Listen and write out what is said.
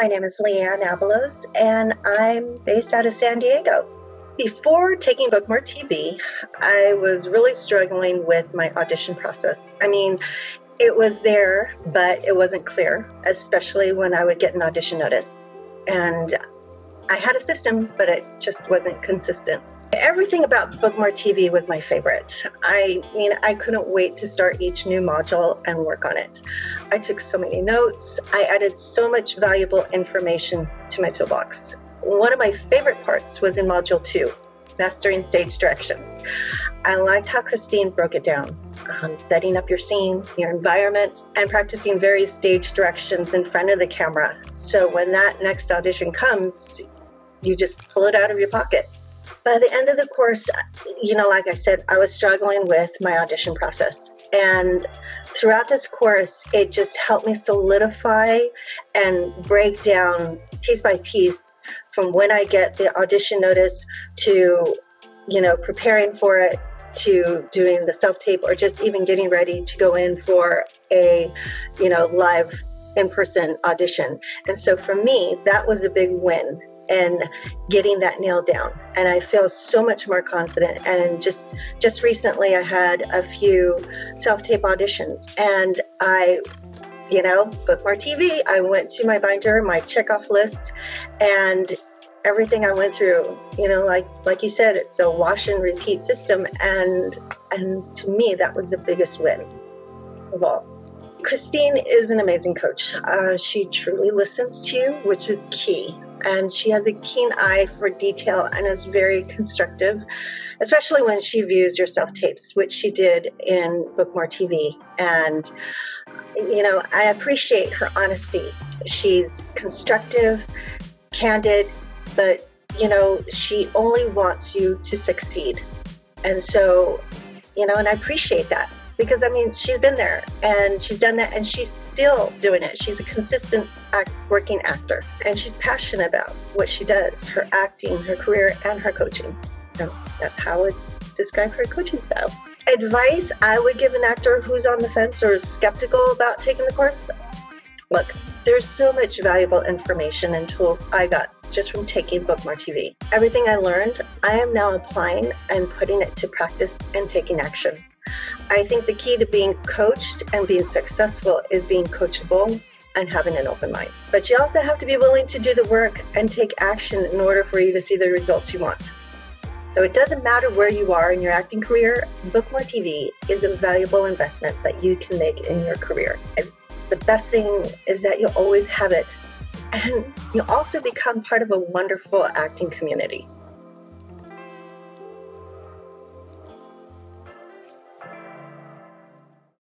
My name is Leanne Abalos, and I'm based out of San Diego. Before taking Book More TV, I was really struggling with my audition process. I mean, it was there, but it wasn't clear, especially when I would get an audition notice. And I had a system, but it just wasn't consistent. Everything about Book More TV was my favorite. I mean, I couldn't wait to start each new module and work on it. I took so many notes. I added so much valuable information to my toolbox. One of my favorite parts was in Module 2, Mastering Stage Directions. I liked how Christine broke it down, um, setting up your scene, your environment, and practicing various stage directions in front of the camera. So when that next audition comes, you just pull it out of your pocket by the end of the course, you know, like I said, I was struggling with my audition process. And throughout this course, it just helped me solidify and break down piece by piece from when I get the audition notice to, you know, preparing for it to doing the self tape or just even getting ready to go in for a, you know, live in person audition. And so for me, that was a big win and getting that nailed down. And i feel so much more confident. And just just recently i had a few self-tape auditions and i you know book more tv i went to my binder my checkoff list and everything i went through you know like like you said it's a wash and repeat system. And and to me that was the biggest win of all. Christine is an amazing coach. Uh, she truly listens to you, which is key and she has a keen eye for detail and is very constructive, especially when she views your self tapes, which she did in Book More TV. And, you know, I appreciate her honesty. She's constructive, candid, but, you know, she only wants you to succeed. And so, you know, and I appreciate that because I mean, she's been there and she's done that and she's still doing it. She's a consistent act, working actor and she's passionate about what she does her acting, her career, and her coaching. So that's how I would describe her coaching style. Advice I would give an actor who's on the fence or is skeptical about taking the course look, there's so much valuable information and tools I got just from taking Book More TV. Everything I learned, I am now applying and putting it to practice and taking action. I think the key to being coached and being successful is being coachable and having an open mind. But you also have to be willing to do the work and take action in order for you to see the results you want. So it doesn't matter where you are in your acting career, Book More TV is a valuable investment that you can make in your career. And the best thing is that you'll always have it. And you'll also become part of a wonderful acting community.